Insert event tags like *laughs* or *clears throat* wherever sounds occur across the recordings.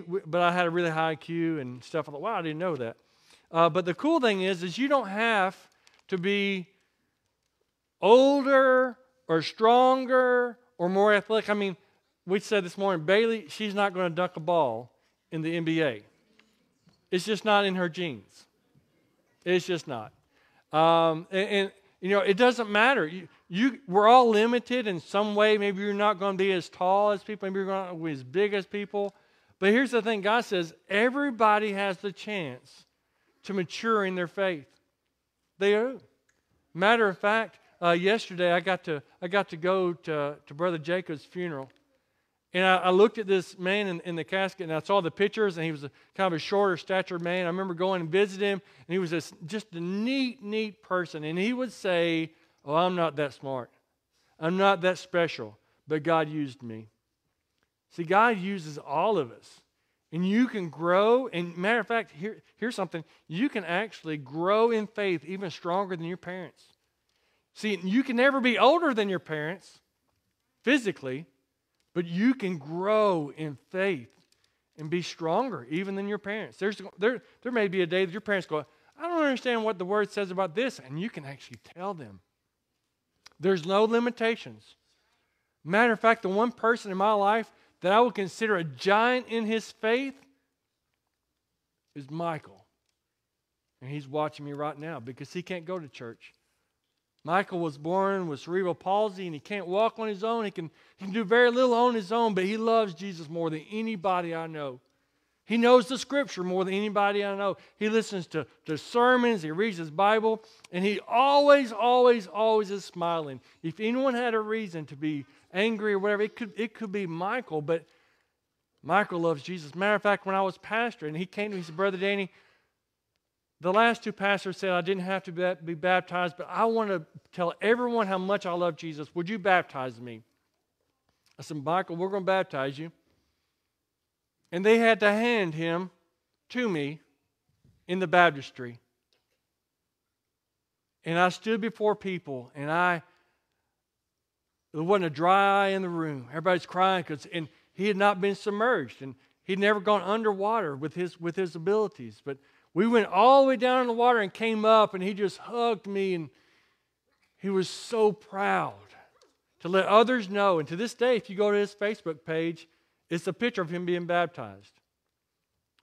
but I had a really high IQ and stuff. I thought, wow, I didn't know that. Uh, but the cool thing is, is you don't have to be older or stronger or more athletic. I mean, we said this morning, Bailey, she's not going to dunk a ball in the NBA. It's just not in her genes. It's just not. Um, and, and, you know, it doesn't matter. You, you, we're all limited in some way. Maybe you're not going to be as tall as people. Maybe you're not going to be as big as people. But here's the thing God says everybody has the chance to mature in their faith. They do. Matter of fact, uh, yesterday I got to I got to go to, to Brother Jacob's funeral, and I, I looked at this man in, in, the casket, and I saw the pictures, and he was a, kind of a shorter stature man. I remember going and visiting him, and he was this, just a neat, neat person. And he would say, "Oh, I'm not that smart, I'm not that special, but God used me." See, God uses all of us. And you can grow. And matter of fact, here, here's something you can actually grow in faith even stronger than your parents. See, you can never be older than your parents physically, but you can grow in faith and be stronger even than your parents. There's, there, there may be a day that your parents go, I don't understand what the word says about this, and you can actually tell them. There's no limitations. Matter of fact, the one person in my life that I would consider a giant in his faith is Michael. And he's watching me right now because he can't go to church. Michael was born with cerebral palsy and he can't walk on his own. He can, he can do very little on his own, but he loves Jesus more than anybody I know. He knows the scripture more than anybody I know. He listens to, to sermons, he reads his Bible, and he always, always, always is smiling. If anyone had a reason to be angry or whatever, it could, it could be Michael, but Michael loves Jesus. Matter of fact, when I was pastor and he came to me, he said, Brother Danny, the last two pastors said I didn't have to be baptized, but I want to tell everyone how much I love Jesus. Would you baptize me? I said, Michael, we're going to baptize you. And they had to hand him to me in the baptistry. And I stood before people and I there wasn't a dry eye in the room. Everybody's crying because and he had not been submerged and he'd never gone underwater with his with his abilities. But we went all the way down in the water and came up and he just hugged me and he was so proud to let others know. And to this day, if you go to his Facebook page, it's a picture of him being baptized.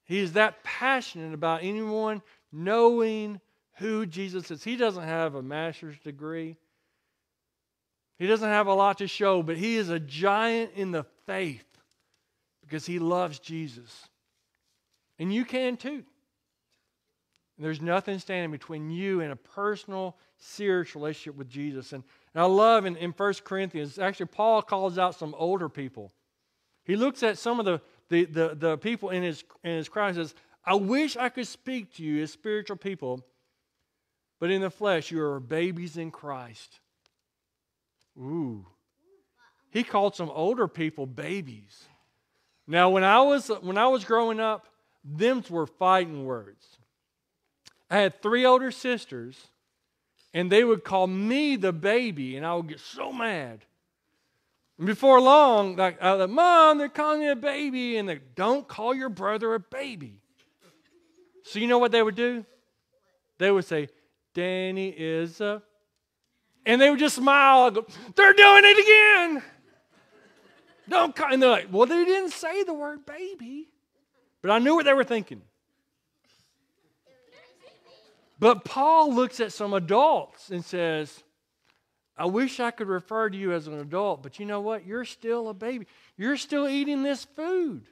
He is that passionate about anyone knowing who Jesus is. He doesn't have a master's degree. He doesn't have a lot to show, but he is a giant in the faith because he loves Jesus. And you can too. There's nothing standing between you and a personal, serious relationship with Jesus. And, and I love in, in 1 Corinthians, actually, Paul calls out some older people. He looks at some of the, the, the, the people in his, in his crowd and says, I wish I could speak to you as spiritual people, but in the flesh, you are babies in Christ. Ooh. He called some older people babies. Now, when I was, when I was growing up, them were fighting words. I had three older sisters, and they would call me the baby, and I would get so mad. And before long, like, I was like, Mom, they're calling me a baby. And they don't call your brother a baby. So you know what they would do? They would say, Danny is a. And they would just smile. and Go, they're doing it again. Don't call. And they're like, well, they didn't say the word baby. But I knew what they were thinking. But Paul looks at some adults and says, I wish I could refer to you as an adult, but you know what? You're still a baby. You're still eating this food.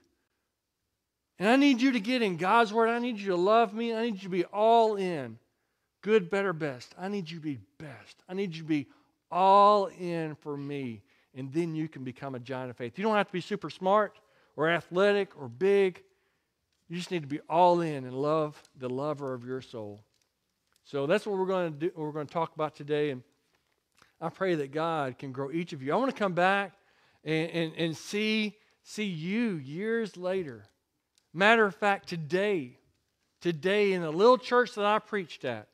And I need you to get in God's word. I need you to love me. I need you to be all in. Good, better, best. I need you to be best. I need you to be all in for me. And then you can become a giant of faith. You don't have to be super smart or athletic or big. You just need to be all in and love the lover of your soul. So that's what we're going to do. We're going to talk about today. And I pray that God can grow each of you. I want to come back and, and, and see, see you years later. Matter of fact, today, today in the little church that I preached at,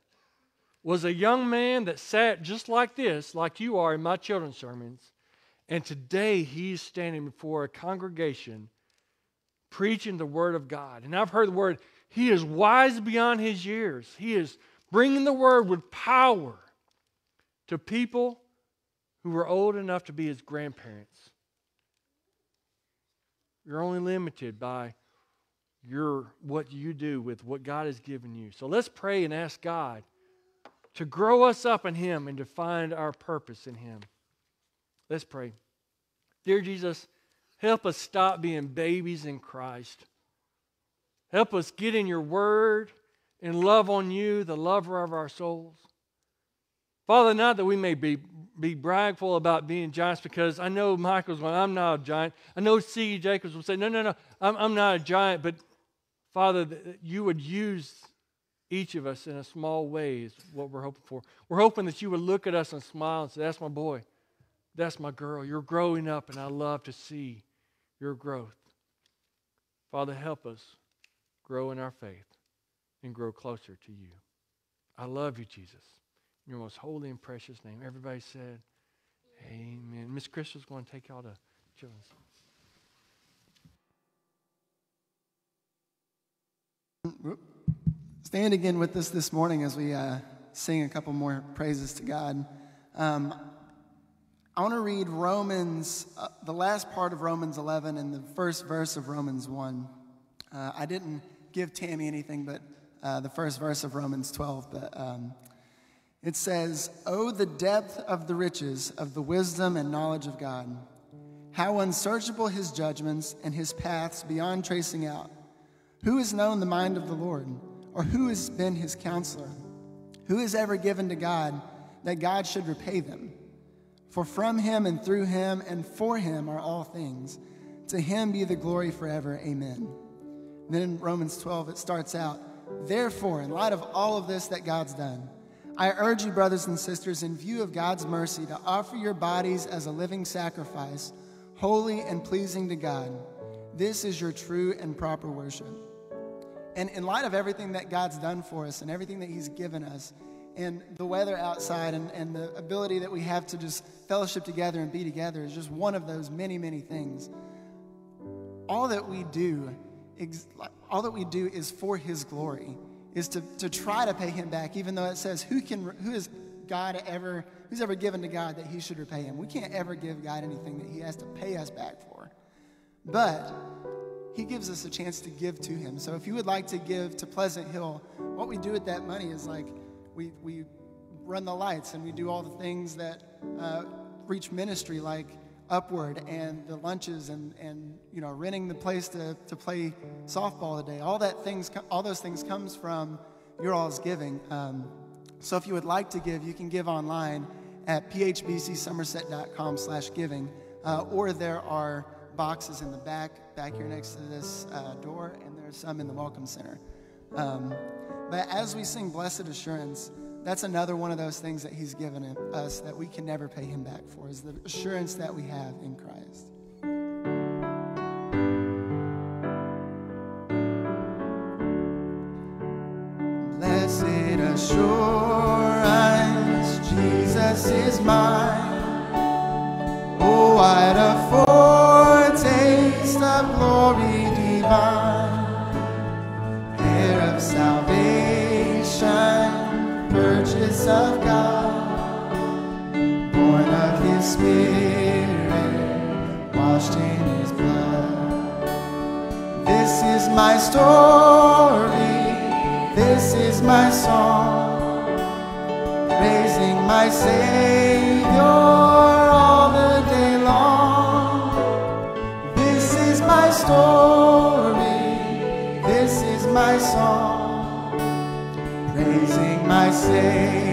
was a young man that sat just like this, like you are in my children's sermons. And today he's standing before a congregation preaching the word of God. And I've heard the word, he is wise beyond his years. He is bringing the word with power to people who were old enough to be his grandparents. You're only limited by your what you do with what God has given you. So let's pray and ask God to grow us up in him and to find our purpose in him. Let's pray. Dear Jesus, help us stop being babies in Christ. Help us get in your word and love on you, the lover of our souls. Father, not that we may be, be bragful about being giants, because I know Michael's going, I'm not a giant. I know C. Jacobs will say, No, no, no, I'm, I'm not a giant. But Father, that you would use each of us in a small way is what we're hoping for. We're hoping that you would look at us and smile and say, That's my boy. That's my girl. You're growing up, and I love to see your growth. Father, help us grow in our faith and grow closer to you. I love you, Jesus. Your most holy and precious name. Everybody said, Amen. Miss Crystal's going to take y'all to children's. Stand again with us this morning as we uh, sing a couple more praises to God. Um, I want to read Romans, uh, the last part of Romans 11 and the first verse of Romans 1. Uh, I didn't give Tammy anything but uh, the first verse of Romans 12, but um, it says, Oh, the depth of the riches of the wisdom and knowledge of God! How unsearchable his judgments and his paths beyond tracing out! Who has known the mind of the Lord, or who has been his counselor? Who has ever given to God that God should repay them? For from him and through him and for him are all things. To him be the glory forever. Amen. then in Romans 12, it starts out, Therefore, in light of all of this that God's done, I urge you, brothers and sisters, in view of God's mercy, to offer your bodies as a living sacrifice, holy and pleasing to God. This is your true and proper worship. And in light of everything that God's done for us and everything that He's given us, and the weather outside and, and the ability that we have to just fellowship together and be together is just one of those many, many things. All that we do, all that we do is for His glory is to, to try to pay him back, even though it says, who can who is God ever who's ever given to God that he should repay him? We can't ever give God anything that he has to pay us back for. But he gives us a chance to give to him. So if you would like to give to Pleasant Hill, what we do with that money is like we, we run the lights and we do all the things that uh, reach ministry, like upward and the lunches and, and you know renting the place to, to play softball today. All that things all those things comes from your all's giving. Um, so if you would like to give you can give online at phbcsomerset.com slash giving uh, or there are boxes in the back back here next to this uh, door and there's some in the welcome center. Um, but as we sing blessed assurance that's another one of those things that he's given us that we can never pay him back for is the assurance that we have in Christ. Blessed assurance, Jesus is mine. Oh, what a foretaste of glory divine, heir of salvation of God, born of His Spirit, washed in His blood. This is my story, this is my song, praising my Savior all the day long. This is my story, this is my song praising my Savior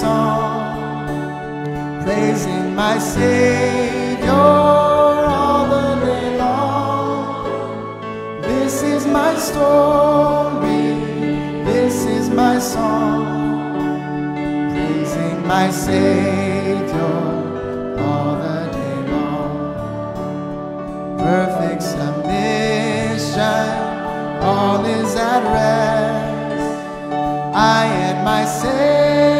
song, praising my Savior all the day long. This is my story, this is my song, praising my Savior all the day long. Perfect submission, all is at rest. I and my Savior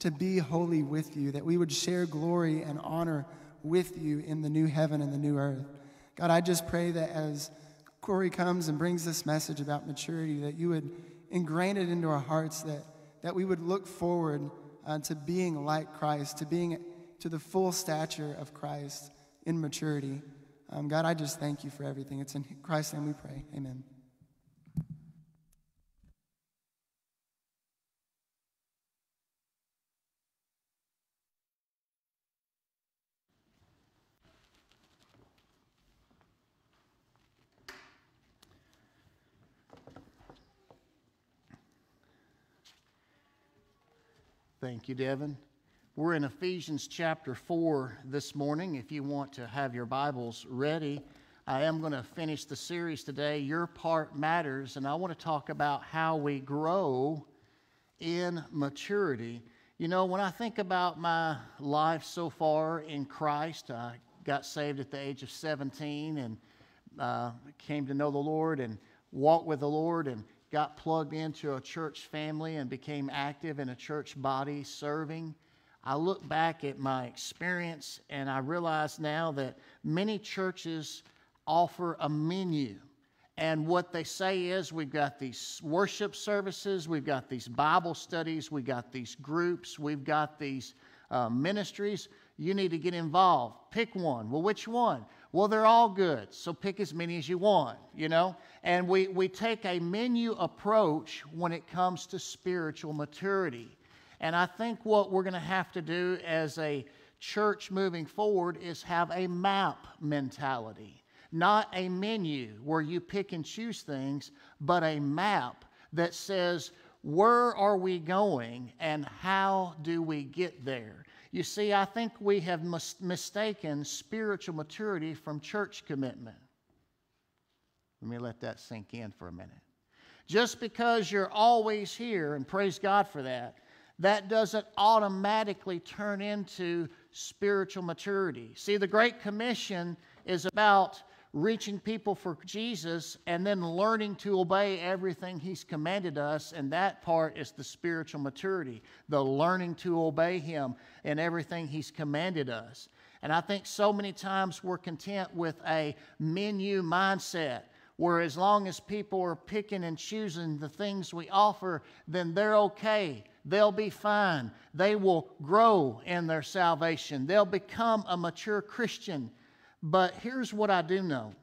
to be holy with you, that we would share glory and honor with you in the new heaven and the new earth. God, I just pray that as Corey comes and brings this message about maturity, that you would ingrain it into our hearts, that, that we would look forward uh, to being like Christ, to being to the full stature of Christ in maturity. Um, God, I just thank you for everything. It's in Christ's name we pray. Amen. Thank you, Devin. We're in Ephesians chapter 4 this morning. If you want to have your Bibles ready, I am going to finish the series today, Your Part Matters, and I want to talk about how we grow in maturity. You know, when I think about my life so far in Christ, I got saved at the age of 17 and uh, came to know the Lord and walked with the Lord and got plugged into a church family and became active in a church body serving. I look back at my experience and I realize now that many churches offer a menu. And what they say is we've got these worship services, we've got these Bible studies, we've got these groups, we've got these uh, ministries. you need to get involved. Pick one. Well, which one? Well, they're all good, so pick as many as you want, you know? And we, we take a menu approach when it comes to spiritual maturity. And I think what we're going to have to do as a church moving forward is have a map mentality, not a menu where you pick and choose things, but a map that says, where are we going and how do we get there? You see, I think we have mis- mistaken spiritual maturity from church commitment. Let me let that sink in for a minute. Just because you're always here, and praise God for that, that doesn't automatically turn into spiritual maturity. See, the Great Commission is about reaching people for Jesus and then learning to obey everything He's commanded us, and that part is the spiritual maturity, the learning to obey Him and everything He's commanded us. And I think so many times we're content with a menu mindset where as long as people are picking and choosing the things we offer, then they're okay. They'll be fine. They will grow in their salvation. They'll become a mature Christian. But here's what I do know.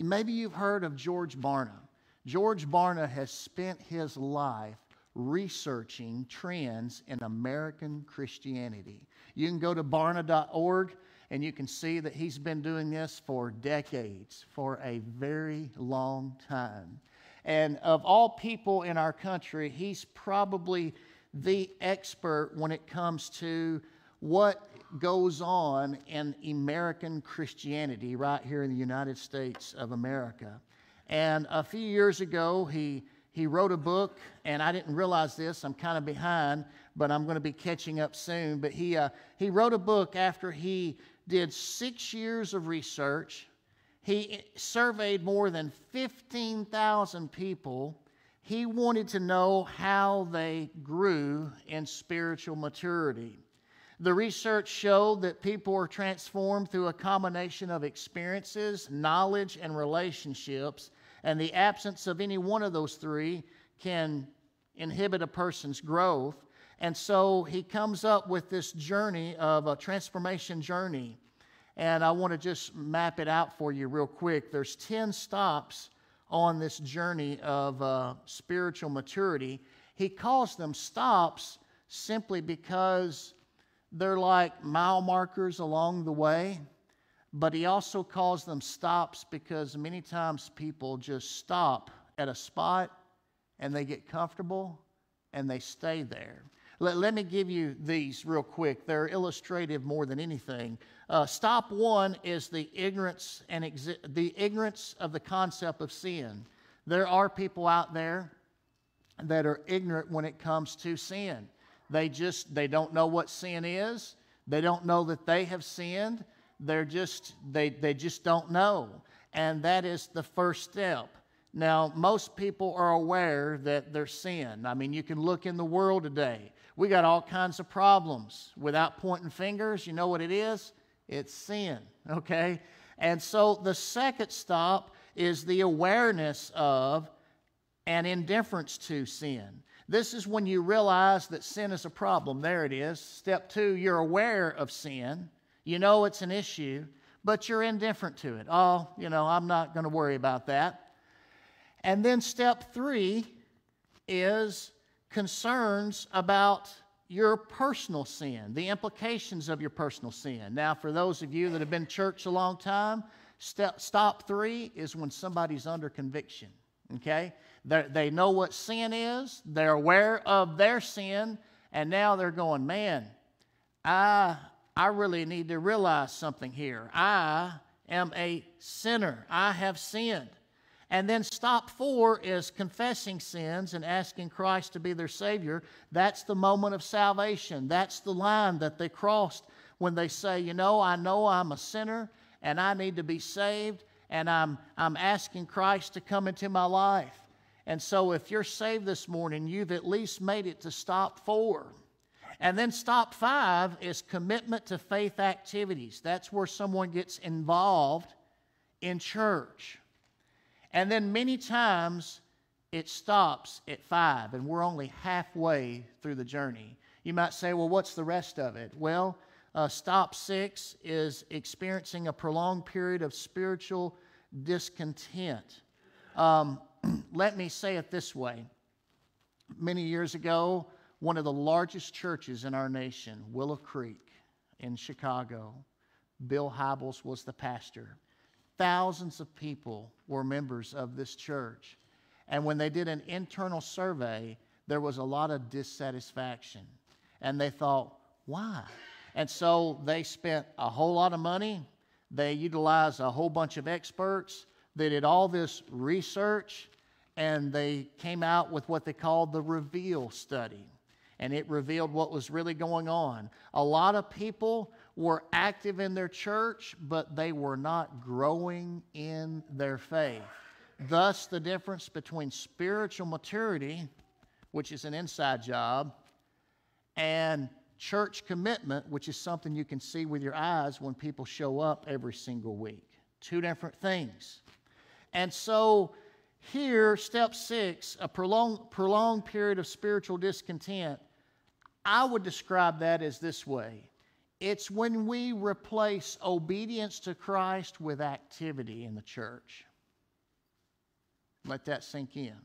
Maybe you've heard of George Barna. George Barna has spent his life researching trends in American Christianity. You can go to barna.org and you can see that he's been doing this for decades, for a very long time. And of all people in our country, he's probably the expert when it comes to what goes on in American Christianity right here in the United States of America. And a few years ago, he, he wrote a book, and I didn't realize this, I'm kind of behind, but I'm going to be catching up soon. But he, uh, he wrote a book after he did six years of research. He surveyed more than 15,000 people. He wanted to know how they grew in spiritual maturity. The research showed that people are transformed through a combination of experiences, knowledge, and relationships, and the absence of any one of those three can inhibit a person's growth. And so he comes up with this journey of a transformation journey. And I want to just map it out for you real quick. There's 10 stops on this journey of uh, spiritual maturity. He calls them stops simply because they're like mile markers along the way, but he also calls them stops because many times people just stop at a spot and they get comfortable and they stay there. Let, let me give you these real quick. They're illustrative more than anything. Uh, stop one is the ignorance and exi- the ignorance of the concept of sin. There are people out there that are ignorant when it comes to sin. They just they don't know what sin is. They don't know that they have sinned. They're just they they just don't know. And that is the first step. Now, most people are aware that they're sin. I mean, you can look in the world today. We got all kinds of problems. Without pointing fingers, you know what it is? It's sin, *laughs* okay? And so the second stop is the awareness of and indifference to sin. This is when you realize that sin is a problem. There it is. Step two, you're aware of sin. You know it's an issue, but you're indifferent to it. Oh, you know, I'm not going to worry about that. And then step three is concerns about your personal sin, the implications of your personal sin. Now, for those of you that have been church a long time, step, stop three is when somebody's under conviction. Okay? They know what sin is, they're aware of their sin, and now they're going, man, I, I really need to realize something here. I am a sinner, I have sinned. And then stop four is confessing sins and asking Christ to be their Savior. That's the moment of salvation. That's the line that they crossed when they say, You know, I know I'm a sinner and I need to be saved, and I'm, I'm asking Christ to come into my life. And so, if you're saved this morning, you've at least made it to stop four. And then stop five is commitment to faith activities. That's where someone gets involved in church. And then many times it stops at five, and we're only halfway through the journey. You might say, well, what's the rest of it? Well, Uh, stop six is experiencing a prolonged period of spiritual discontent. Um, let me say it this way. Many years ago, one of the largest churches in our nation, Willow Creek in Chicago, Bill Hybels was the pastor. Thousands of people were members of this church. And when they did an internal survey, there was a lot of dissatisfaction. And they thought, why? And so they spent a whole lot of money. They utilized a whole bunch of experts. They did all this research and they came out with what they called the Reveal study. And it revealed what was really going on. A lot of people were active in their church, but they were not growing in their faith. Thus, the difference between spiritual maturity, which is an inside job, and church commitment, which is something you can see with your eyes when people show up every single week. Two different things. And so, here, step six, a prolonged, prolonged period of spiritual discontent, I would describe that as this way it's when we replace obedience to Christ with activity in the church. Let that sink in.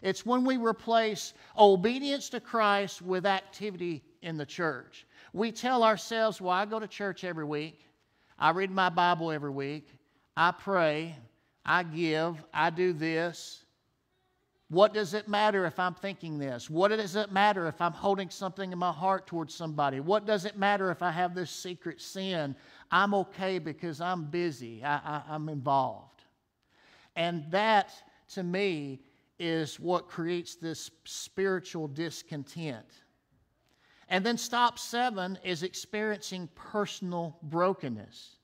It's when we replace obedience to Christ with activity in the church. We tell ourselves, well, I go to church every week, I read my Bible every week, I pray, I give, I do this. What does it matter if I'm thinking this? What does it matter if I'm holding something in my heart towards somebody? What does it matter if I have this secret sin? I'm okay because I'm busy, I, am involved. And that, to me, is what creates this spiritual discontent. And then stop seven is experiencing personal brokenness.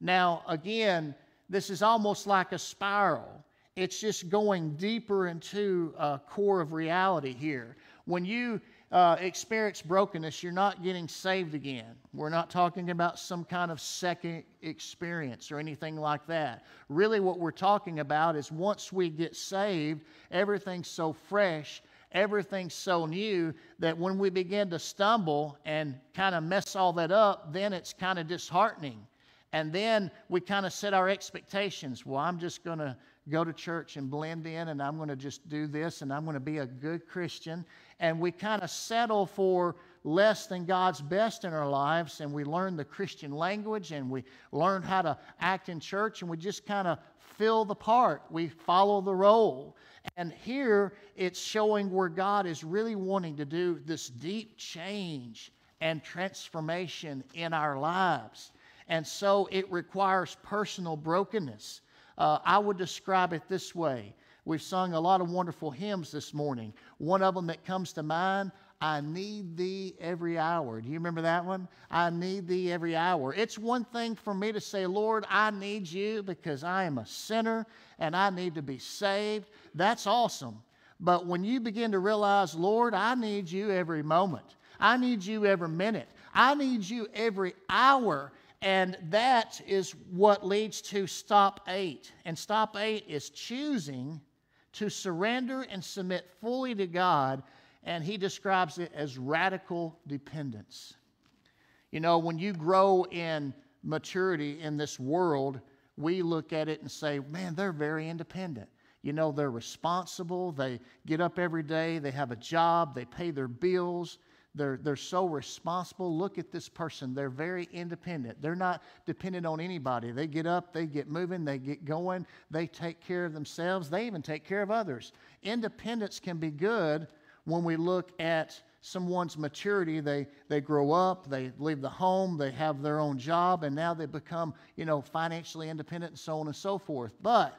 Now, again, this is almost like a spiral. It's just going deeper into a core of reality here. When you uh, experience brokenness, you're not getting saved again. We're not talking about some kind of second experience or anything like that. Really, what we're talking about is once we get saved, everything's so fresh, everything's so new that when we begin to stumble and kind of mess all that up, then it's kind of disheartening. And then we kind of set our expectations. Well, I'm just going to go to church and blend in, and I'm going to just do this, and I'm going to be a good Christian. And we kind of settle for less than God's best in our lives, and we learn the Christian language, and we learn how to act in church, and we just kind of fill the part. We follow the role. And here it's showing where God is really wanting to do this deep change and transformation in our lives. And so it requires personal brokenness. Uh, I would describe it this way. We've sung a lot of wonderful hymns this morning. One of them that comes to mind, I need thee every hour. Do you remember that one? I need thee every hour. It's one thing for me to say, Lord, I need you because I am a sinner and I need to be saved. That's awesome. But when you begin to realize, Lord, I need you every moment, I need you every minute, I need you every hour, and that is what leads to stop eight. And stop eight is choosing to surrender and submit fully to God. And he describes it as radical dependence. You know, when you grow in maturity in this world, we look at it and say, man, they're very independent. You know, they're responsible. They get up every day. They have a job. They pay their bills. They're, they're so responsible. Look at this person. They're very independent. They're not dependent on anybody. They get up, they get moving, they get going, they take care of themselves, they even take care of others. Independence can be good when we look at someone's maturity. They, they grow up, they leave the home, they have their own job, and now they become, you know, financially independent and so on and so forth. But,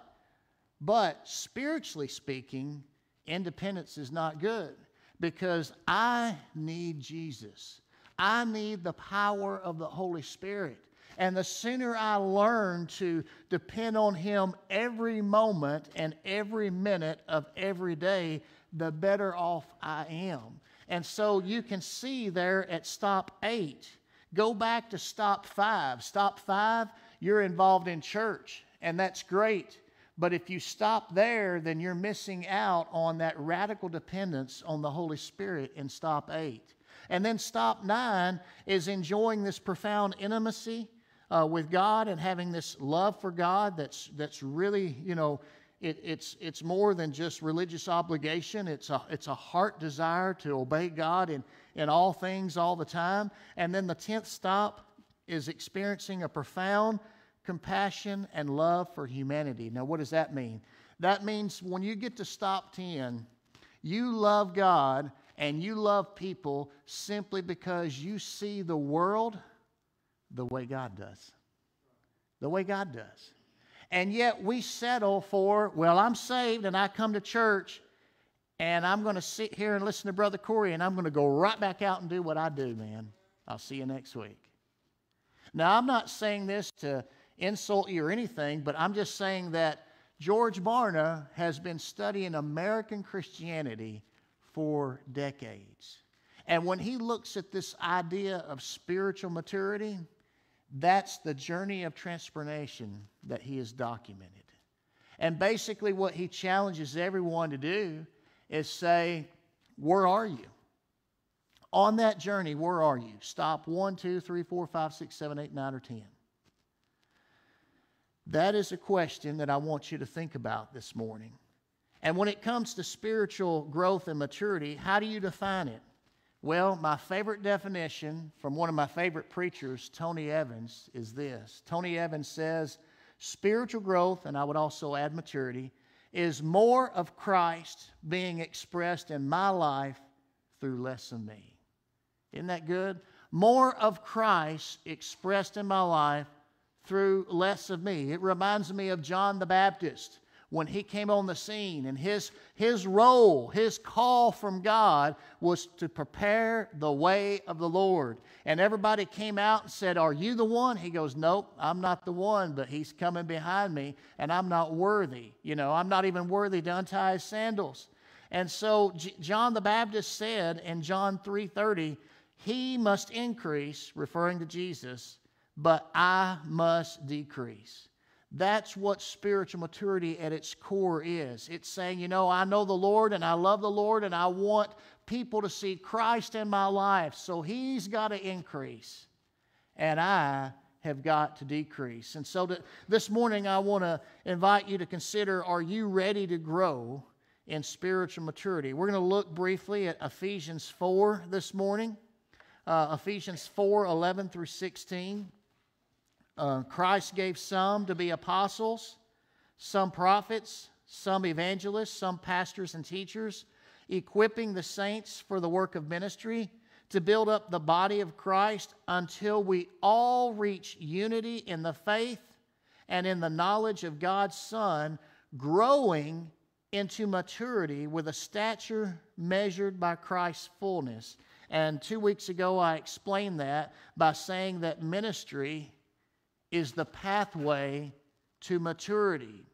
but spiritually speaking, independence is not good because I need Jesus. I need the power of the Holy Spirit. And the sooner I learn to depend on Him every moment and every minute of every day, the better off I am. And so you can see there at stop eight. Go back to stop five. Stop five, you're involved in church, and that's great. But if you stop there, then you're missing out on that radical dependence on the Holy Spirit in stop eight. And then stop nine is enjoying this profound intimacy uh, with God and having this love for God that's, that's really, you know, it, it's, it's more than just religious obligation. It's a, it's a heart desire to obey God in, in all things all the time. And then the 10th stop is experiencing a profound compassion and love for humanity. Now, what does that mean? That means when you get to stop 10, you love God and you love people simply because you see the world the way God does. The way God does. And yet we settle for, well, I'm saved and I come to church and I'm going to sit here and listen to Brother Corey and I'm going to go right back out and do what I do, man. I'll see you next week. Now, I'm not saying this to insult you or anything, but I'm just saying that George Barna has been studying American Christianity for decades. And when he looks at this idea of spiritual maturity, that's the journey of transformation that he has documented. And basically, what he challenges everyone to do is say, Where are you? On that journey, where are you? Stop one, two, three, four, five, six, seven, eight, nine, or 10. That is a question that I want you to think about this morning. And when it comes to spiritual growth and maturity, how do you define it? Well, my favorite definition from one of my favorite preachers, Tony Evans, is this Tony Evans says, Spiritual growth, and I would also add maturity, is more of Christ being expressed in my life through less of me. Isn't that good? More of Christ expressed in my life through less of me. It reminds me of John the Baptist when he came on the scene. And his, his role, his call from God was to prepare the way of the Lord. And everybody came out and said, Are you the one? He goes, Nope, I'm not the one, but he's coming behind me, and I'm not worthy. You know, I'm not even worthy to untie his sandals. And so John the Baptist said in John 3:30, he must increase, referring to Jesus, but I must decrease. That's what spiritual maturity at its core is. It's saying, you know, I know the Lord and I love the Lord and I want people to see Christ in my life. So He's got to increase and I have got to decrease. And so to, this morning, I want to invite you to consider are you ready to grow in spiritual maturity? We're going to look briefly at Ephesians 4 this morning. Uh, Ephesians 4 11 through 16. Uh, Christ gave some to be apostles, some prophets, some evangelists, some pastors and teachers, equipping the saints for the work of ministry to build up the body of Christ until we all reach unity in the faith and in the knowledge of God's Son, growing into maturity with a stature measured by Christ's fullness. And two weeks ago, I explained that by saying that ministry is the pathway to maturity.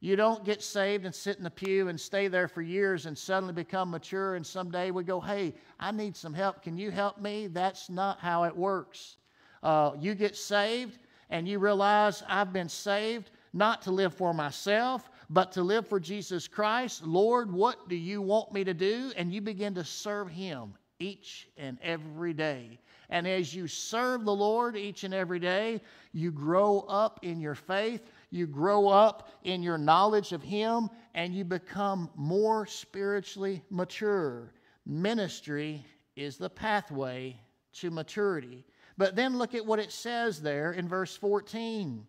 You don't get saved and sit in the pew and stay there for years and suddenly become mature, and someday we go, Hey, I need some help. Can you help me? That's not how it works. Uh, you get saved and you realize I've been saved not to live for myself, but to live for Jesus Christ. Lord, what do you want me to do? And you begin to serve Him each and every day. And as you serve the Lord each and every day, you grow up in your faith, you grow up in your knowledge of Him, and you become more spiritually mature. Ministry is the pathway to maturity. But then look at what it says there in verse 14.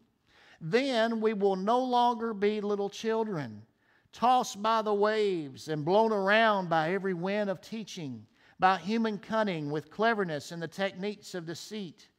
Then we will no longer be little children, tossed by the waves and blown around by every wind of teaching by human cunning with cleverness and the techniques of deceit.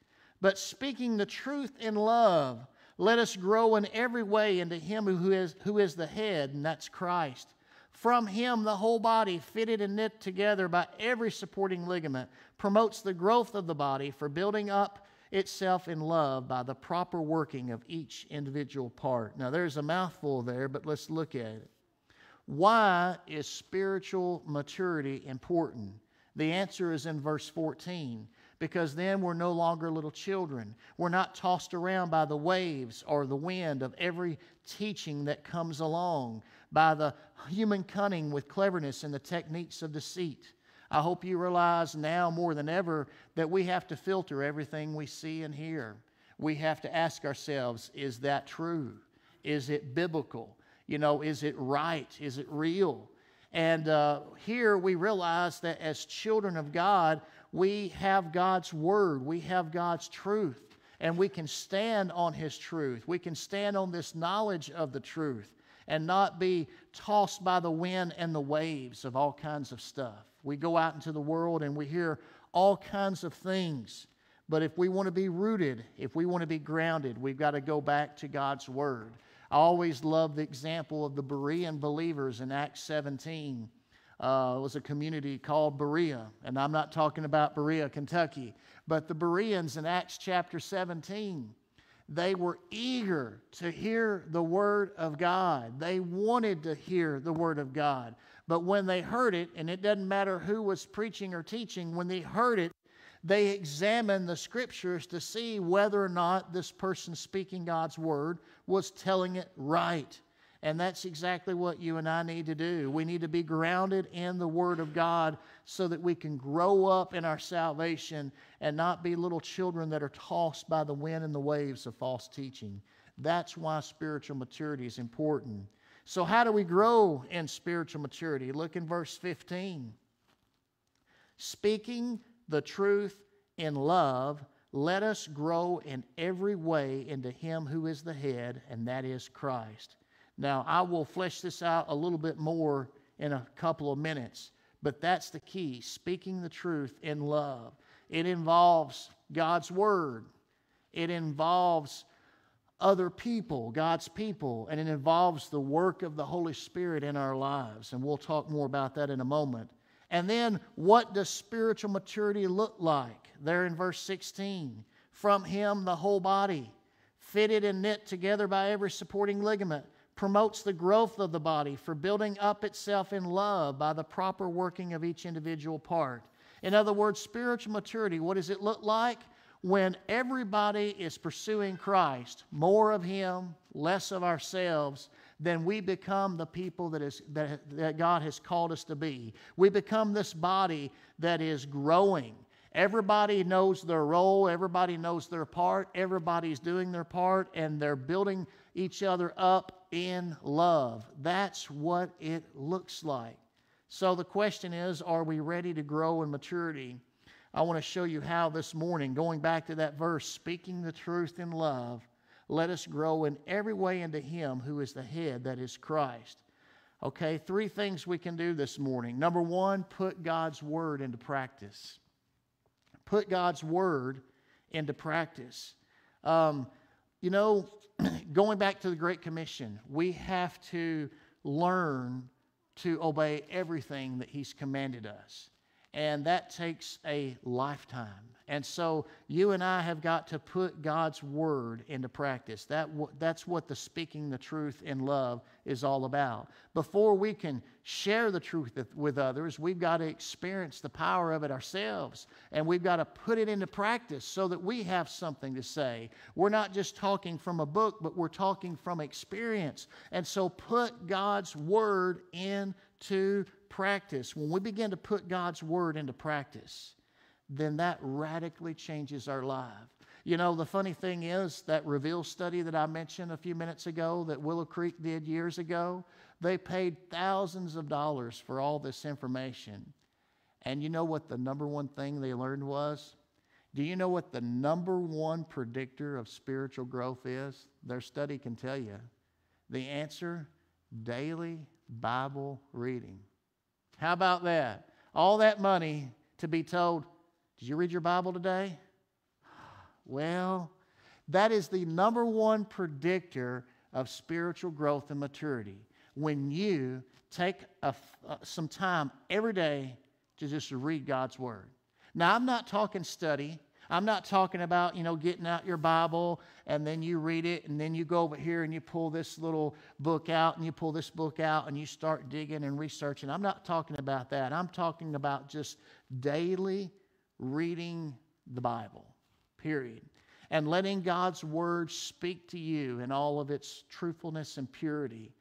But speaking the truth in love, let us grow in every way into Him who is, who is the head, and that's Christ. From Him, the whole body, fitted and knit together by every supporting ligament, promotes the growth of the body for building up itself in love by the proper working of each individual part. Now, there's a mouthful there, but let's look at it. Why is spiritual maturity important? The answer is in verse 14 because then we're no longer little children. We're not tossed around by the waves or the wind of every teaching that comes along, by the human cunning with cleverness and the techniques of deceit. I hope you realize now more than ever that we have to filter everything we see and hear. We have to ask ourselves is that true? Is it biblical? You know, is it right? Is it real? And uh, here we realize that as children of God, we have God's word, we have God's truth, and we can stand on His truth. We can stand on this knowledge of the truth and not be tossed by the wind and the waves of all kinds of stuff. We go out into the world and we hear all kinds of things. But if we want to be rooted, if we want to be grounded, we've got to go back to God's Word. I always love the example of the Berean believers in Acts 17. Uh, it was a community called Berea, and I'm not talking about Berea, Kentucky, but the Bereans in Acts chapter 17. They were eager to hear the Word of God. They wanted to hear the Word of God. But when they heard it, and it doesn't matter who was preaching or teaching, when they heard it, they examine the scriptures to see whether or not this person speaking God's word was telling it right. And that's exactly what you and I need to do. We need to be grounded in the Word of God so that we can grow up in our salvation and not be little children that are tossed by the wind and the waves of false teaching. That's why spiritual maturity is important. So, how do we grow in spiritual maturity? Look in verse 15. Speaking the truth in love, let us grow in every way into Him who is the head, and that is Christ. Now, I will flesh this out a little bit more in a couple of minutes, but that's the key speaking the truth in love. It involves God's Word, it involves other people, God's people, and it involves the work of the Holy Spirit in our lives. And we'll talk more about that in a moment. And then, what does spiritual maturity look like? There in verse 16. From Him, the whole body, fitted and knit together by every supporting ligament promotes the growth of the body for building up itself in love by the proper working of each individual part. In other words, spiritual maturity, what does it look like? When everybody is pursuing Christ, more of Him, less of ourselves, then we become the people that, is, that, that God has called us to be. We become this body that is growing. Everybody knows their role, everybody knows their part, everybody's doing their part, and they're building each other up in love. That's what it looks like. So the question is are we ready to grow in maturity? I want to show you how this morning, going back to that verse, speaking the truth in love, let us grow in every way into Him who is the head, that is Christ. Okay, three things we can do this morning. Number one, put God's Word into practice. Put God's Word into practice. Um, you know, *clears throat* going back to the Great Commission, we have to learn to obey everything that He's commanded us. And that takes a lifetime. And so you and I have got to put God's word into practice. That, that's what the speaking the truth in love is all about. Before we can share the truth with others, we've got to experience the power of it ourselves. And we've got to put it into practice so that we have something to say. We're not just talking from a book, but we're talking from experience. And so put God's word into practice. When we begin to put God's word into practice, then that radically changes our life. You know, the funny thing is that Reveal study that I mentioned a few minutes ago that Willow Creek did years ago, they paid thousands of dollars for all this information. And you know what the number one thing they learned was? Do you know what the number one predictor of spiritual growth is? Their study can tell you. The answer daily Bible reading. How about that? All that money to be told, did you read your Bible today? Well, that is the number one predictor of spiritual growth and maturity. When you take a, uh, some time every day to just read God's Word. Now, I'm not talking study. I'm not talking about, you know, getting out your Bible and then you read it and then you go over here and you pull this little book out and you pull this book out and you start digging and researching. I'm not talking about that. I'm talking about just daily reading the Bible, period. And letting God's word speak to you in all of its truthfulness and purity.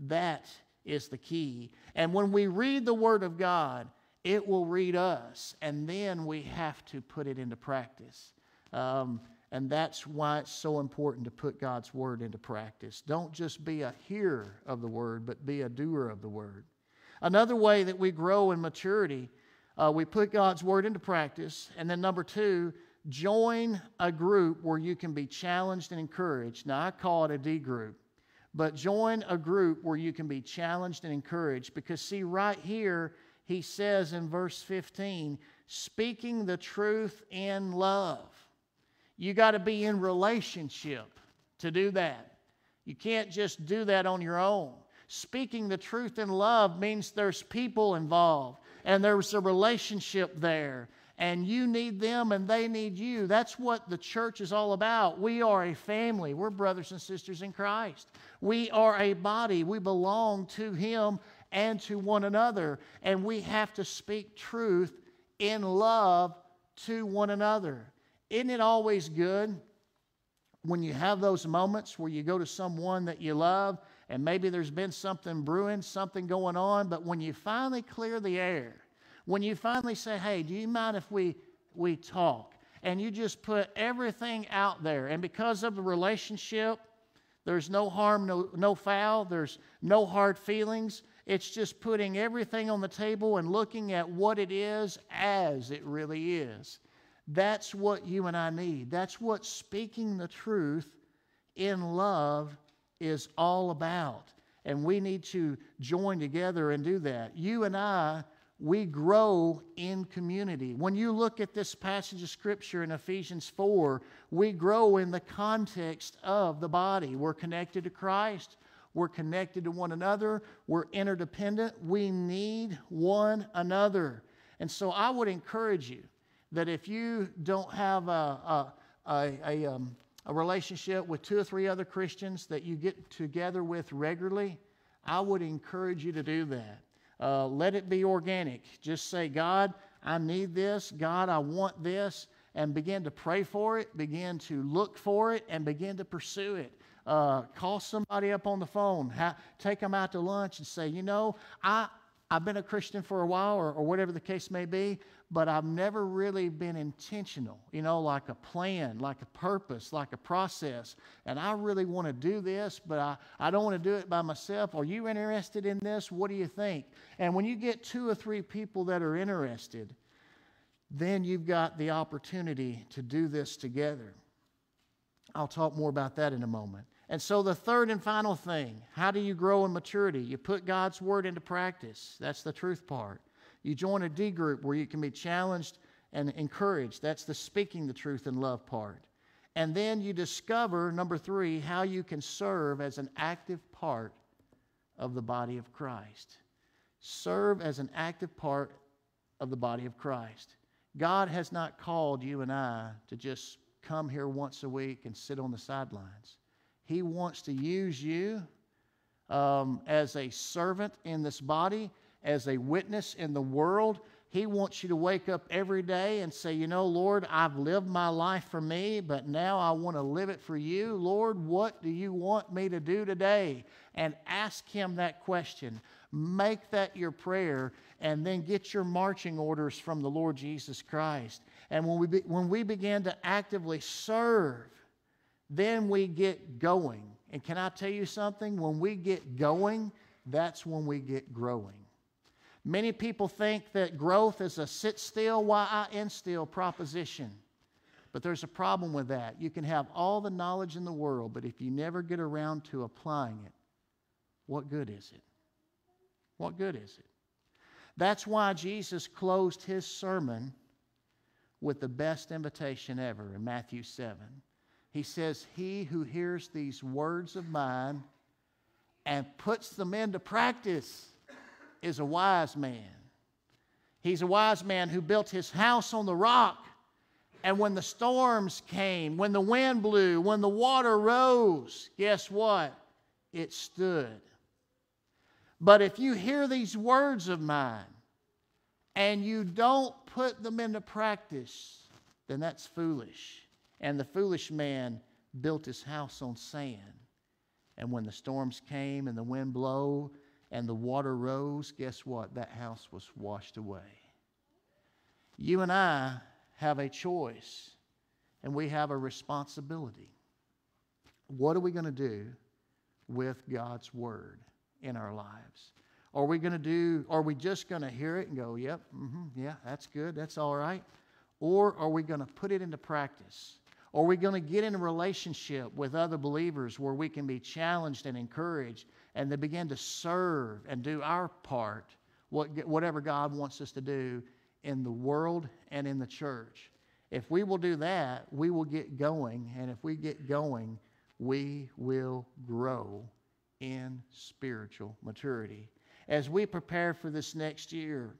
That is the key. And when we read the word of God, it will read us, and then we have to put it into practice. Um, and that's why it's so important to put God's word into practice. Don't just be a hearer of the word, but be a doer of the word. Another way that we grow in maturity, uh, we put God's word into practice. And then, number two, join a group where you can be challenged and encouraged. Now, I call it a D group, but join a group where you can be challenged and encouraged. Because, see, right here, he says in verse 15, speaking the truth in love. You got to be in relationship to do that. You can't just do that on your own. Speaking the truth in love means there's people involved and there's a relationship there and you need them and they need you. That's what the church is all about. We are a family. We're brothers and sisters in Christ. We are a body. We belong to Him and to one another. And we have to speak truth in love to one another. Isn't it always good when you have those moments where you go to someone that you love and maybe there's been something brewing, something going on, but when you finally clear the air, when you finally say, hey, do you mind if we, we talk? And you just put everything out there. And because of the relationship, there's no harm, no, no foul, there's no hard feelings. It's just putting everything on the table and looking at what it is as it really is. That's what you and I need. That's what speaking the truth in love is all about. And we need to join together and do that. You and I, we grow in community. When you look at this passage of Scripture in Ephesians 4, we grow in the context of the body. We're connected to Christ, we're connected to one another, we're interdependent. We need one another. And so I would encourage you that if you don't have a, a, a, a, um, a relationship with two or three other Christians that you get together with regularly, I would encourage you to do that. Uh, let it be organic. Just say, God, I need this. God, I want this. And begin to pray for it, begin to look for it, and begin to pursue it. Uh, call somebody up on the phone, ha- take them out to lunch, and say, you know, I, I've been a Christian for a while, or, or whatever the case may be, but I've never really been intentional, you know, like a plan, like a purpose, like a process. And I really want to do this, but I, I don't want to do it by myself. Are you interested in this? What do you think? And when you get two or three people that are interested, then you've got the opportunity to do this together. I'll talk more about that in a moment. And so, the third and final thing how do you grow in maturity? You put God's word into practice. That's the truth part. You join a D group where you can be challenged and encouraged. That's the speaking the truth in love part. And then you discover, number three, how you can serve as an active part of the body of Christ. Serve as an active part of the body of Christ. God has not called you and I to just come here once a week and sit on the sidelines. He wants to use you um, as a servant in this body as a witness in the world. He wants you to wake up every day and say, You know, Lord, I've lived my life for me, but now I want to live it for you. Lord, what do you want me to do today? And ask Him that question. Make that your prayer, and then get your marching orders from the Lord Jesus Christ. And when we, be, when we begin to actively serve, then we get going. And can I tell you something? When we get going, that's when we get growing. Many people think that growth is a sit still while I end still proposition. But there's a problem with that. You can have all the knowledge in the world, but if you never get around to applying it, what good is it? What good is it? That's why Jesus closed his sermon with the best invitation ever in Matthew 7. He says, He who hears these words of mine and puts them into practice is a wise man. He's a wise man who built his house on the rock. And when the storms came, when the wind blew, when the water rose, guess what? It stood. But if you hear these words of mine and you don't put them into practice, then that's foolish. And the foolish man built his house on sand. And when the storms came and the wind blew, and the water rose, guess what? That house was washed away. You and I have a choice and we have a responsibility. What are we going to do with God's Word in our lives? Are we going to do, are we just going to hear it and go, yep, mm-hmm, yeah, that's good, that's all right? Or are we going to put it into practice? Are we going to get in a relationship with other believers where we can be challenged and encouraged and then begin to serve and do our part, whatever God wants us to do in the world and in the church? If we will do that, we will get going. And if we get going, we will grow in spiritual maturity. As we prepare for this next year,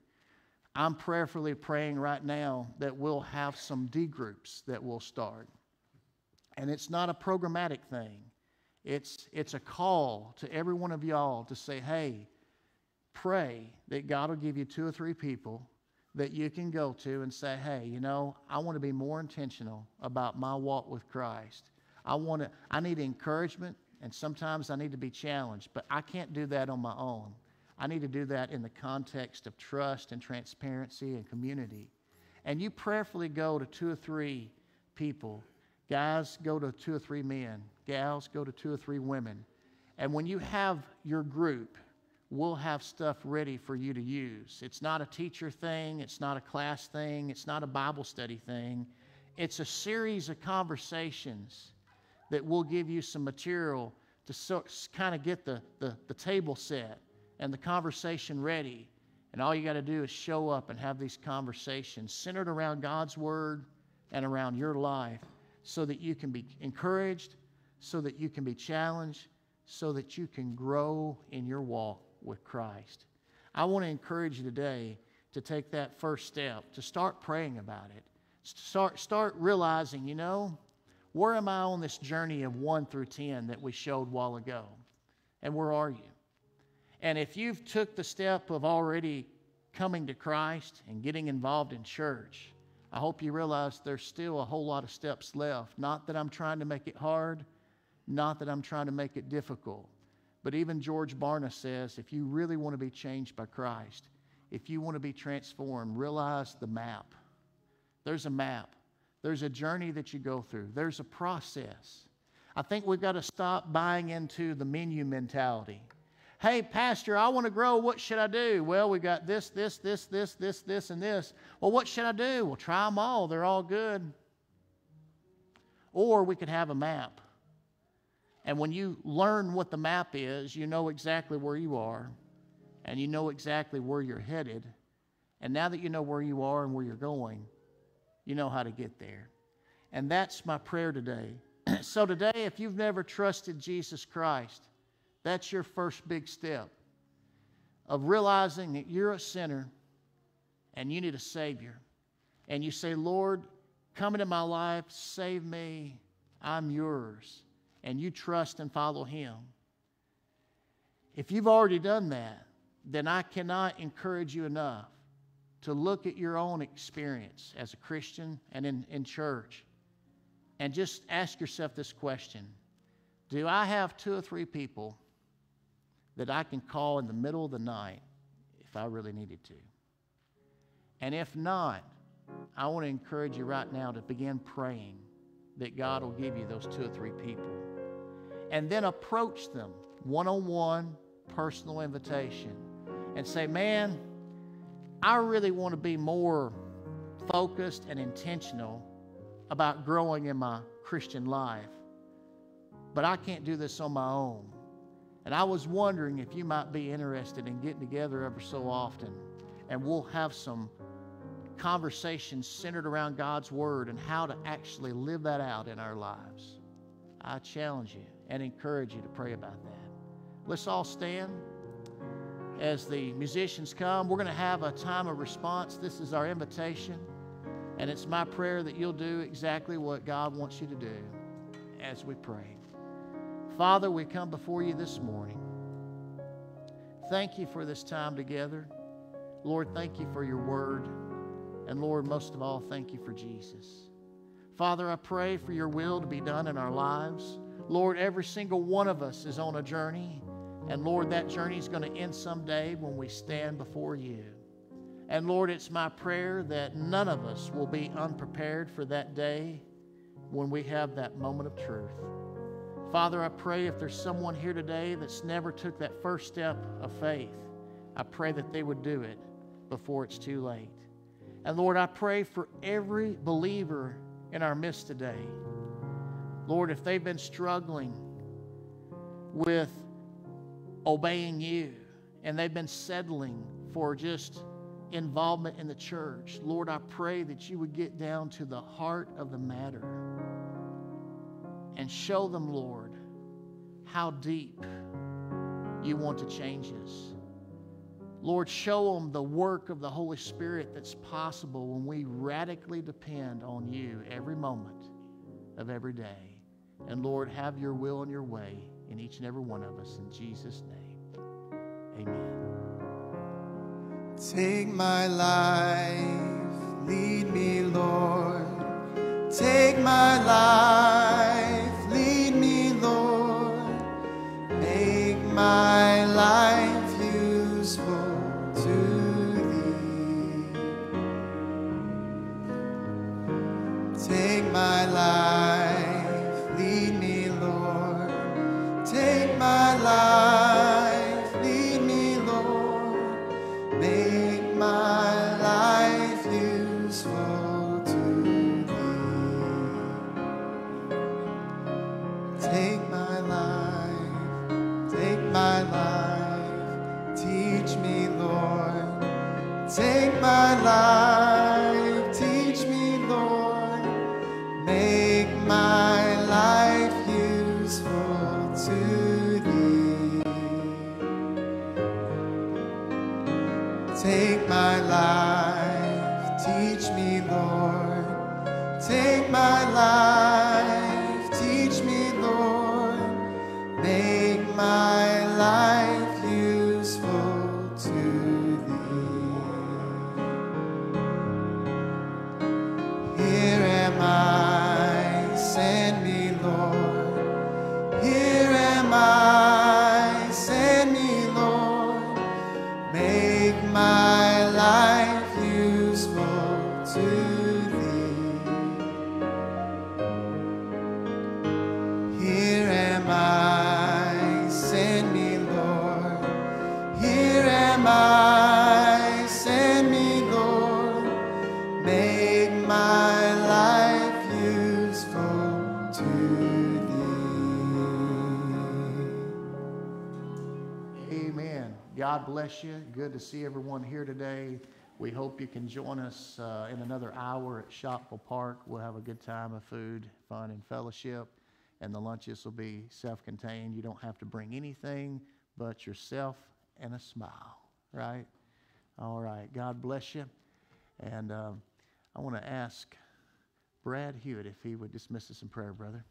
I'm prayerfully praying right now that we'll have some D groups that will start. And it's not a programmatic thing, it's, it's a call to every one of y'all to say, hey, pray that God will give you two or three people that you can go to and say, hey, you know, I want to be more intentional about my walk with Christ. I want to, I need encouragement, and sometimes I need to be challenged, but I can't do that on my own. I need to do that in the context of trust and transparency and community. And you prayerfully go to two or three people. Guys, go to two or three men. Gals, go to two or three women. And when you have your group, we'll have stuff ready for you to use. It's not a teacher thing, it's not a class thing, it's not a Bible study thing. It's a series of conversations that will give you some material to so, kind of get the, the, the table set and the conversation ready. And all you got to do is show up and have these conversations centered around God's Word and around your life so that you can be encouraged, so that you can be challenged, so that you can grow in your walk with Christ. I want to encourage you today to take that first step, to start praying about it. Start, start realizing, you know, where am I on this journey of 1 through 10 that we showed while ago? And where are you? And if you've took the step of already coming to Christ and getting involved in church, I hope you realize there's still a whole lot of steps left. Not that I'm trying to make it hard, not that I'm trying to make it difficult. But even George Barna says if you really want to be changed by Christ, if you want to be transformed, realize the map. There's a map, there's a journey that you go through, there's a process. I think we've got to stop buying into the menu mentality. Hey, Pastor, I want to grow. What should I do? Well, we got this, this, this, this, this, this, and this. Well, what should I do? Well, try them all. They're all good. Or we could have a map. And when you learn what the map is, you know exactly where you are and you know exactly where you're headed. And now that you know where you are and where you're going, you know how to get there. And that's my prayer today. *clears throat* so, today, if you've never trusted Jesus Christ, that's your first big step of realizing that you're a sinner and you need a Savior. And you say, Lord, come into my life, save me, I'm yours and you trust and follow Him. If you've already done that, then I cannot encourage you enough to look at your own experience as a Christian and in, in church and just ask yourself this question Do I have two or three people that I can call in the middle of the night if I really needed to? And if not, I want to encourage you right now to begin praying that God will give you those two or three people and then approach them one on one, personal invitation, and say, Man, I really want to be more focused and intentional about growing in my Christian life, but I can't do this on my own. And I was wondering if you might be interested in getting together ever so often, and we'll have some conversations centered around God's Word and how to actually live that out in our lives. I challenge you and encourage you to pray about that. Let's all stand as the musicians come. We're going to have a time of response. This is our invitation. And it's my prayer that you'll do exactly what God wants you to do as we pray. Father, we come before you this morning. Thank you for this time together. Lord, thank you for your word. And Lord, most of all, thank you for Jesus. Father, I pray for your will to be done in our lives. Lord, every single one of us is on a journey. And Lord, that journey is going to end someday when we stand before you. And Lord, it's my prayer that none of us will be unprepared for that day when we have that moment of truth. Father, I pray if there's someone here today that's never took that first step of faith, I pray that they would do it before it's too late. And Lord, I pray for every believer in our midst today. Lord, if they've been struggling with obeying you and they've been settling for just involvement in the church, Lord, I pray that you would get down to the heart of the matter and show them, Lord, how deep you want to change us. Lord, show them the work of the Holy Spirit that's possible when we radically depend on you every moment of every day. And Lord, have your will and your way in each and every one of us. In Jesus' name, amen. Take my life, lead me, Lord. Take my life, my life Good to see everyone here today. We hope you can join us uh, in another hour at Shopville Park. We'll have a good time of food, fun, and fellowship. And the lunches will be self contained. You don't have to bring anything but yourself and a smile, right? All right. God bless you. And um, I want to ask Brad Hewitt if he would dismiss us in prayer, brother.